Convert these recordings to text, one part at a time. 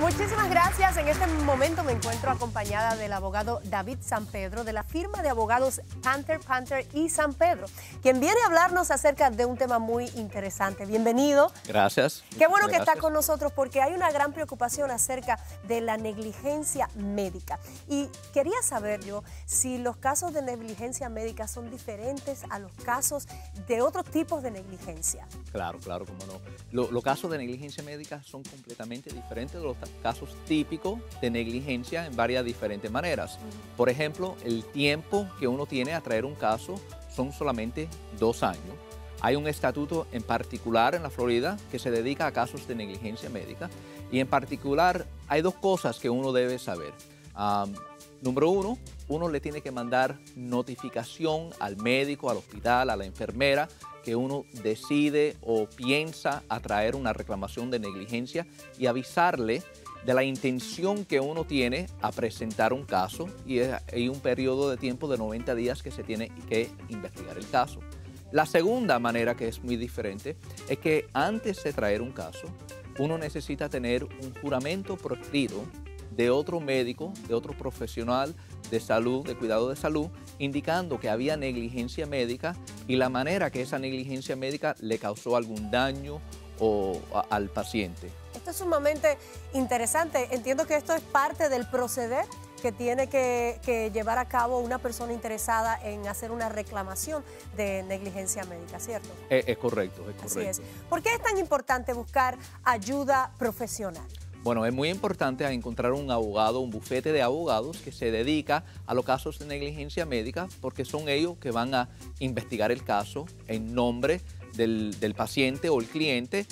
Muchísimas gracias. En este momento me encuentro acompañada del abogado David San Pedro de la firma de abogados Panther, Panther y San Pedro, quien viene a hablarnos acerca de un tema muy interesante. Bienvenido. Gracias. Qué bueno que está con nosotros porque hay una gran preocupación acerca de la negligencia médica. Y quería saber yo si los casos de negligencia médica son diferentes a los casos de otros tipos de negligencia. Claro, claro, cómo no. Lo- Los casos de negligencia médica son completamente diferentes de los casos típicos de negligencia en varias diferentes maneras. Por ejemplo, el tiempo que uno tiene a traer un caso son solamente dos años. Hay un estatuto en particular en la Florida que se dedica a casos de negligencia médica y en particular hay dos cosas que uno debe saber. Número uno, uno le tiene que mandar notificación al médico, al hospital, a la enfermera que uno decide o piensa atraer una reclamación de negligencia y avisarle de la intención que uno tiene a presentar un caso y hay un periodo de tiempo de 90 días que se tiene que investigar el caso. La segunda manera que es muy diferente es que antes de traer un caso, uno necesita tener un juramento por escrito de otro médico, de otro profesional de salud, de cuidado de salud, indicando que había negligencia médica y la manera que esa negligencia médica le causó algún daño o, al paciente. Esto es sumamente interesante. Entiendo que esto es parte del proceder que tiene que, que llevar a cabo una persona interesada en hacer una reclamación de negligencia médica, ¿cierto? Es, es correcto, es Así correcto. es. ¿Por qué es tan importante buscar ayuda profesional? Bueno, es muy importante encontrar un abogado, un bufete de abogados que se dedica a los casos de negligencia médica porque son ellos que van a investigar el caso en nombre del, del paciente o el cliente.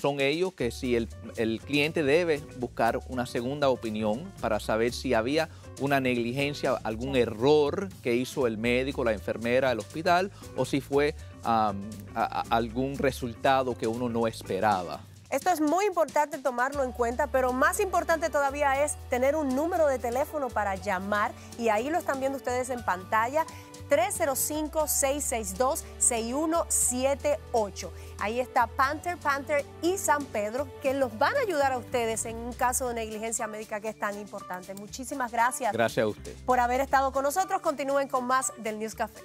Son ellos que si el, el cliente debe buscar una segunda opinión para saber si había una negligencia, algún error que hizo el médico, la enfermera, el hospital o si fue am, a- a- algún resultado que uno no esperaba. Esto es muy importante tomarlo en cuenta, pero más importante todavía es tener un número de teléfono para llamar y ahí lo están viendo ustedes en pantalla. 305-662-6178. Ahí está Panther, Panther y San Pedro que los van a ayudar a ustedes en un caso de negligencia médica que es tan importante. Muchísimas gracias Gracias a usted. por haber estado con nosotros. Continúen con más del News Café.